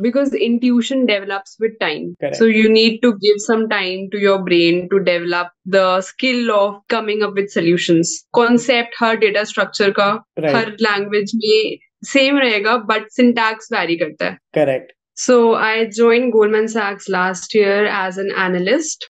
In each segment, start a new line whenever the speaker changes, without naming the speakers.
because intuition develops with time.
Correct.
so you need to give some time to your brain to develop the skill of coming up with solutions. Concept her data structure ka
right.
her language may same rahega but syntax vary karta hai
correct.
So i joined goldman sachs last year as an analyst.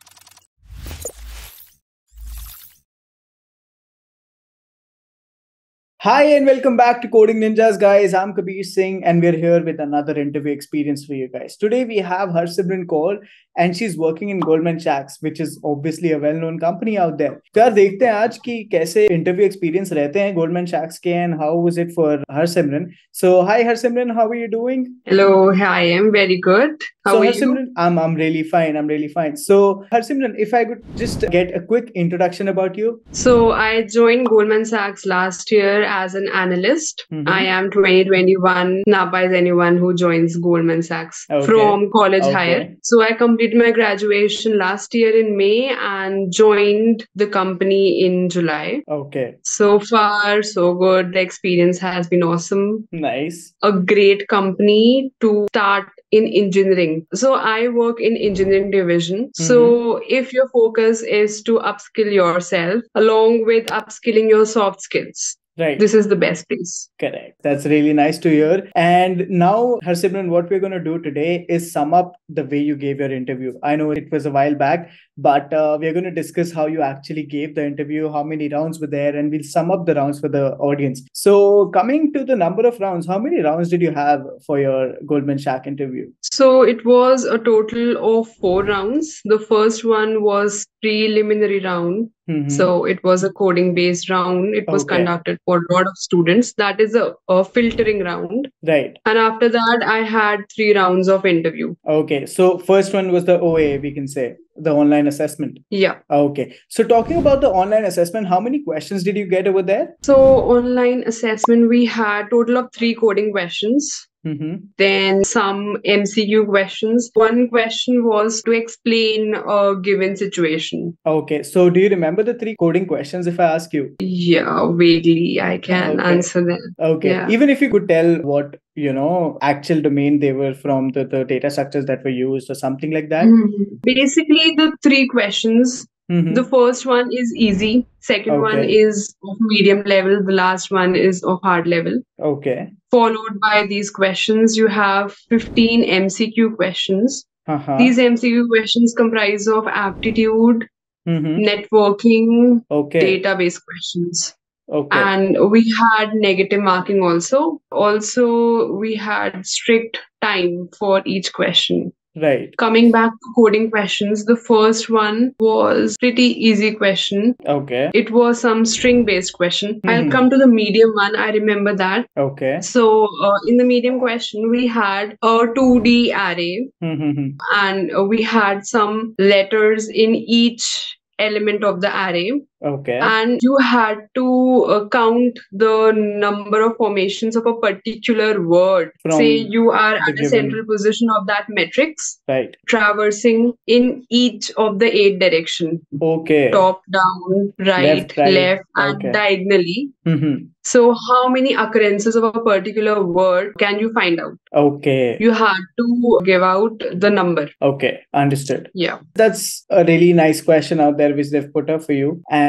Hi and welcome back to Coding Ninjas, guys. I'm Kabir Singh, and we're here with another interview experience for you guys. Today we have Harsimran Kaur, and she's working in Goldman Sachs, which is obviously a well-known company out there. तो यार देखते हैं आज कि कैसे interview experience रहते हैं Goldman Sachs के and how was it for Harsimran. So hi Harsimran, how are you doing?
hello hi I'm very good how
so
are you
Harsimran, I'm I'm really fine. I'm really fine. So Harsimran, if I could just get a quick introduction about you.
So I joined Goldman Sachs last year as an analyst.
Mhm.
I am 2021. Napa is anyone who joins Goldman Sachs
Okay.
from college
Okay.
higher. So I completed my graduation last year in May and joined the company in July.
Okay,
So far, so good. The experience has been awesome.
nice.
A great company to start in engineering. So I work in engineering division. So if your focus is to upskill yourself along with upskilling your soft skills,
Right.
this is the best place.
Correct. That's really nice to hear. And now, Harsimran, what we're going to do today is sum up the way you gave your interview. I know it was a while back, but uh, we're going to discuss how you actually gave the interview, how many rounds were there, and we'll sum up the rounds for the audience. So, coming to the number of rounds, how many rounds did you have for your Goldman Sachs interview?
So it was a total of four rounds. The first one was preliminary round.
Mhm.
So it was a coding based round. It was
Okay.
conducted for a lot of students. That is a, a filtering round.
right.
And after that, I had three rounds of interview.
Okay. So, first one was the OA, we can say, the online assessment.
Yeah.
Okay. So, talking about the online assessment, how many questions did you get over there?
So online assessment, we had total of three coding questions.
Mm-hmm.
Then some MCQ questions. One question was to explain a given situation.
Okay, so do you remember the three coding questions if I ask you?
Yeah, vaguely I can
Okay.
answer them.
Okay,
Yeah.
even if you could tell what, you know, actual domain they were from, the, the data structures that were used or something like that.
Mhm. Basically, the three questions.
Mhm.
The first one is easy. Second one is of medium level. The last one is of hard level.
Okay.
Followed by these questions, you have 15 MCQ questions.
Uh-huh.
These MCQ questions comprise of aptitude,
Mhm.
networking,
Okay.
database questions.
Okay.
And we had negative marking also. Also, we had strict time for each question.
Right.
Coming back to coding questions, the first one was pretty easy question.
Okay.
It was some string based question. I'll
Mhm.
come to the medium one. I remember that.
Okay.
So, uh, in the medium question, we had a 2D array
Mhm.
and we had some letters in each element of the array
Okay.
and you had to uh, count the number of formations of a particular word
From
say you are at a
given-
central position of that matrix
Right.
traversing in each of the eight direction
Okay.
top down right
Left, right.
left and
Okay.
diagonally
Mhm.
so how many occurrences of a particular word can you find out
Okay.
you had to give out the number
Okay. Understood.
yeah
That's a really nice question out there which they've put up for you. And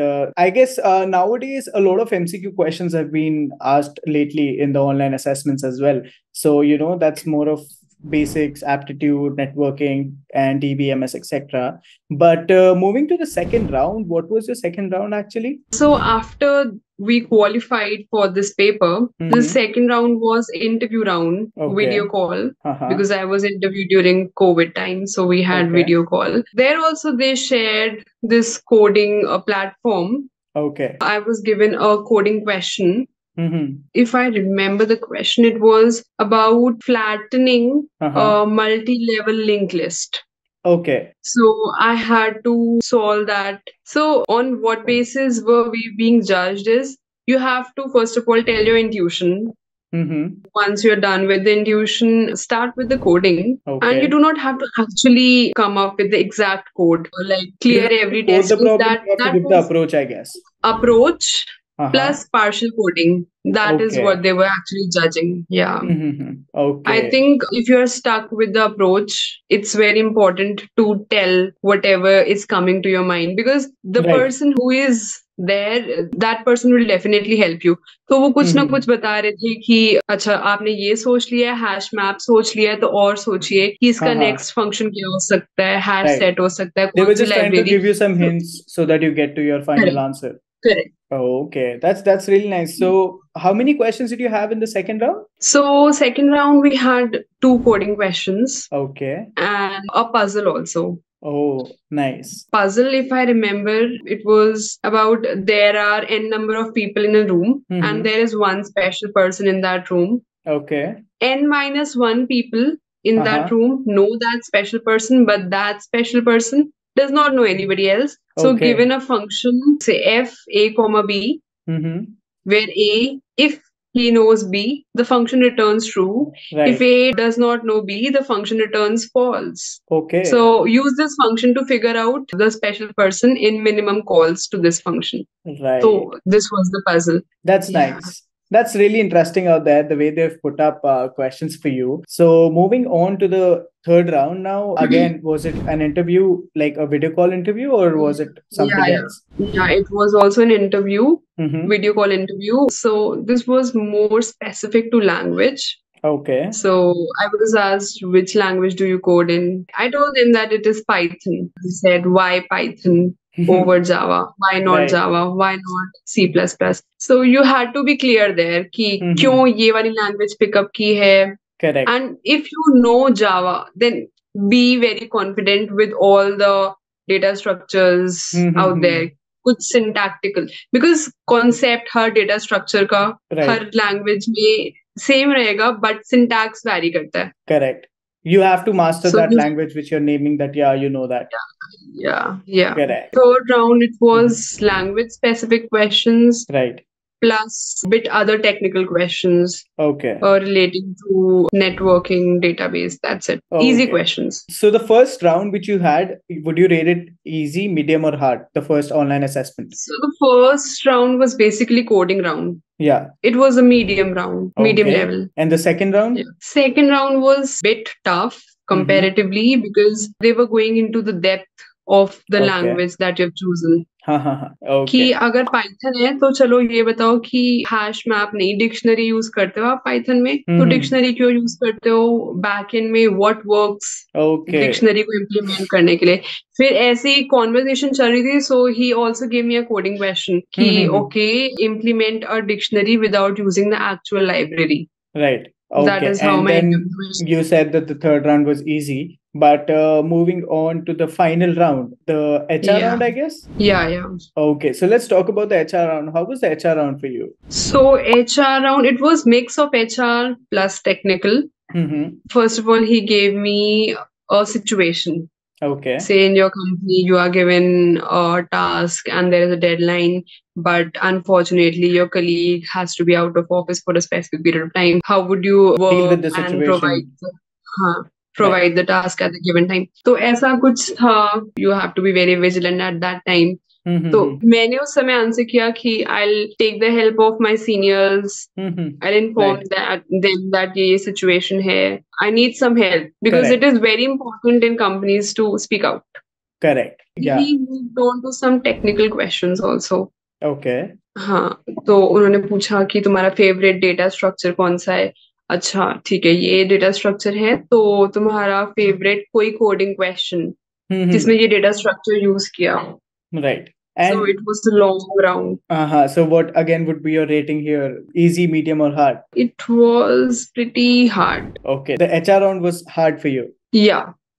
uh, I guess uh, nowadays a lot of MCQ questions have been asked lately in the online assessments as well. So, you know, that's more of basics, aptitude, networking, and DBMS, etc. But uh, moving to the second round, what was your second round actually?
So after we qualified for this paper, the
Mhm.
second round was interview round,
Okay.
video call,
Uh-huh.
because I was interviewed during COVID time, so we had
Okay.
video call. There also they shared this coding uh, platform.
Okay.
I was given a coding question.
hmm
If I remember the question, it was about flattening
Uh-huh.
a multi-level linked list.
Okay.
So I had to solve that. So on what basis were we being judged is you have to first of all tell your intuition.
hmm
Once you're done with the intuition, start with the coding.
Okay.
And you do not have to actually come up with the exact code like clear every test
the problem,
That that
the approach, I guess.
approach
Uh-huh.
plus partial coding. That
okay.
is what they were actually judging. Yeah.
Mhm. Okay.
I think if you're stuck with the approach, it's very important to tell whatever is coming to your mind because the
Right.
person who is there, that person will definitely help you. तो वो कुछ ना
हम्म।
कुछ बता रहे थे कि अच्छा आपने ये सोच लिया है हैश मैप सोच लिया है तो और सोचिए कि इसका
हाँ, हाँ।
नेक्स्ट फ़ंक्शन क्या हो सकता है हैश. सेट हो सकता है
they
कौन
were
see
just trying to
library
give you some hints so that you get to your final
Correct.
Okay, that's that's really nice. So, hmm. how many questions did you have in the second round?
So, second round we had two coding questions.
Okay.
And a puzzle also.
Oh, nice.
Puzzle, if I remember, it was about there are n number of people in a room,
mm-hmm.
and there is one special person in that room.
Okay.
N minus one people in
uh-huh.
that room know that special person, but that special person does not know anybody else. So
Okay.
given a function, say f a comma b,
Mm-hmm.
where a if he knows b, the function returns true.
Right.
If A does not know B, the function returns false.
okay.
So use this function to figure out the special person in minimum calls to this function.
right.
So this was the puzzle.
That's
Yeah.
nice. That's really interesting out there, the way they've put up uh, questions for you. So, moving on to the third round now, again, was it an interview, like a video call interview, or was it something
Yeah, yeah.
else?
Yeah, it was also an interview,
Mm-hmm.
video call interview. So this was more specific to language.
Okay.
So I was asked which language do you code in? I told him that it is Python. He said, why Python? Over Java. Why not
Right.
Java? Why not C++? So you had to be clear there कि
Mhm.
क्यों ये वाली language pickup की है.
Correct.
And if you know Java, then be very confident with all the data structures
Mhm,
out
mhm.
there. कुछ syntactical because concept her data structure का
Right.
हर language में same रहेगा but syntax vary करता है.
Correct. You have to master
So
that
this-
language which you're naming that, yeah, you know that.
Yeah, yeah.
Correct.
Third round it was language specific questions
Right.
plus bit other technical questions
Okay.
uh, relating to networking database that's it easy questions
So the first round which you had, would you rate it easy, medium, or hard? The first online assessment.
so the first round was basically coding round
Yeah.
it was a medium round medium level
And the second round?
Yeah. second round was bit tough comparatively mm-hmm. because they were going into the depth of the
Okay.
language that you've chosen
हाँ हाँ हाँ.
कि अगर Python है तो चलो ये बताओ कि हैश मैप नहीं डिक्शनरी यूज़ करते हो आप पाइथन में तो
हम्म।
डिक्शनरी क्यों यूज़ करते हो बैक एंड में व्हाट वर्क्स
Okay.
डिक्शनरी को इम्प्लीमेंट करने के लिए फिर ऐसे कॉन्वर्सेशन चल रही थी so he also give me a coding question कि
hmm, hmm.
Okay implement a dictionary without using the actual
library.
That
Okay.
is how
And
my
then you said that the third round was easy, but uh, moving on to the final round, the HR
Yeah.
round, I guess.
yeah yeah
Okay. So let's talk about the HR round. How was the HR round for you?
so hr round it was mix of hr plus technical
Mm-hmm.
first of all he gave me a situation
Okay.
say in your company you are given a task and there is a deadline but unfortunately your colleague has to be out of office for a specific period of time how would you work
Deal with the situation.
and provide provide yeah. the task at the given time. तो ऐसा कुछ था you have to be very vigilant at that time. तो मैंने उस समय answer किया कि I take the help of my seniors I inform that ये सिचुएशन है. I need some help because it is very important in companies to speak out
correct
don't do some technical question also
okay
हाँ तो उन्होंने पूछा कि तुम्हारा favourite data structure कौन सा है? अच्छा ठीक है ये डेटा स्ट्रक्चर है तो तुम्हारा फेवरेट कोई कोडिंग क्वेश्चन
Mm-hmm.
जिसमें ये डेटा स्ट्रक्चर यूज़ किया
Right.
So
And
it was a long round
uh-huh. So what again would be your rating here? Easy, medium, or hard?
It was pretty hard
Okay. The HR round was hard for you.
या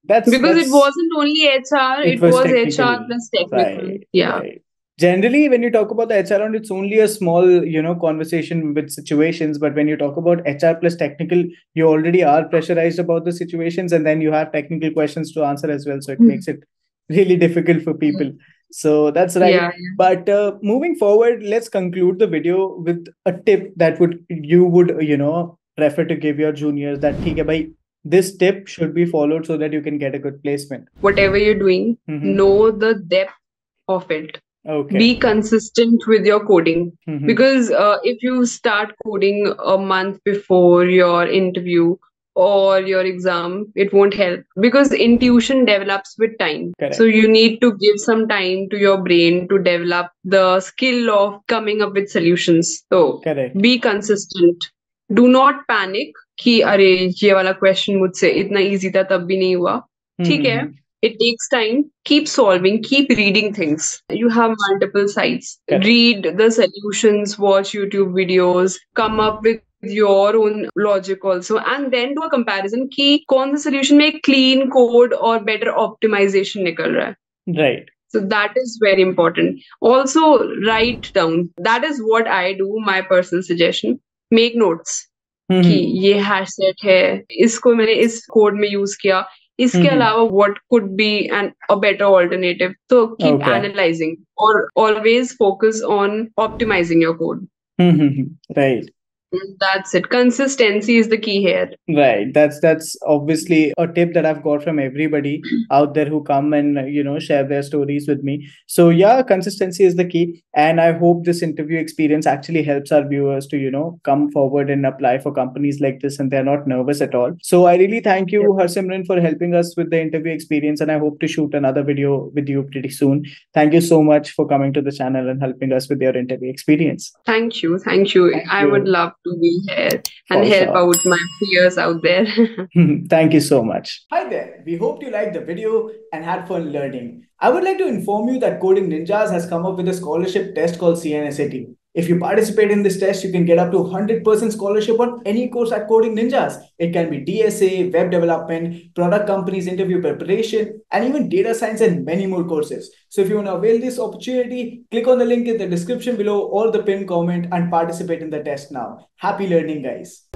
That's
because
that's, it
wasn't only HR,
It
it,
was
was. HR plus technical.
Right,
yeah.
right. generally when you talk about the hr round it's only a small you know conversation with situations but when you talk about hr plus technical you already are pressurized about the situations and then you have technical questions to answer as well so it
mm.
makes it really difficult for people so that's right
yeah.
but uh, moving forward let's conclude the video with a tip that would you would you know prefer to give your juniors that theek hai this tip should be followed so that you can get a good placement
whatever you're doing
mm-hmm.
know the depth of it
Okay.
Be consistent with your coding
Mhm.
because uh, if you start coding a month before your interview or your exam, it won't help because intuition develops with time.
Correct.
So you need to give some time to your brain to develop the skill of coming up with solutions. So
Correct.
be consistent. Do not panic कि अरे ये वाला question मुझसे इतना easy था तब भी नहीं हुआ ठीक है
Mhm.
it takes time keep solving keep reading things you have multiple sites
Correct.
read the solutions watch youtube videos come up with your own logic also and then do a comparison कि कौन सा solution में clean code और better optimization निकल रहा है
Right.
so that is very important also write down that is what i do my personal suggestion make notes कि
Mhm.
ये हैश सेट है इसको मैंने इस कोड में यूज किया इसके. अलावा what could be an a better alternative to
keep
analysing और always focus on optimising your code
Mhm.
That's it consistency is the key here
Right. That's that's obviously a tip that I've got from everybody out there who come and you know share their stories with me. So yeah, consistency is the key, and I hope this interview experience actually helps our viewers to you know come forward and apply for companies like this, and they're not nervous at all. So I really thank you, Harsimran, for helping us with the interview experience, and I hope to shoot another video with you pretty soon. Thank you so much for coming to the channel and helping us with your interview experience.
thank you thank you
Thank
i
you.
would love to be here
For
and help
sure.
out my peers out there hmm,
Thank you so much. Hi there. We hope you liked the video and had fun learning. I would like to inform you that Coding Ninjas has come up with a scholarship test called CNSAT. If you participate in this test, you can get up to 100% scholarship on any course at Coding Ninjas. It can be DSA, web development, product companies interview preparation, and even data science and many more courses. So if you want to avail this opportunity, click on the link in the description below or the pinned comment and participate in the test now. Happy learning, guys.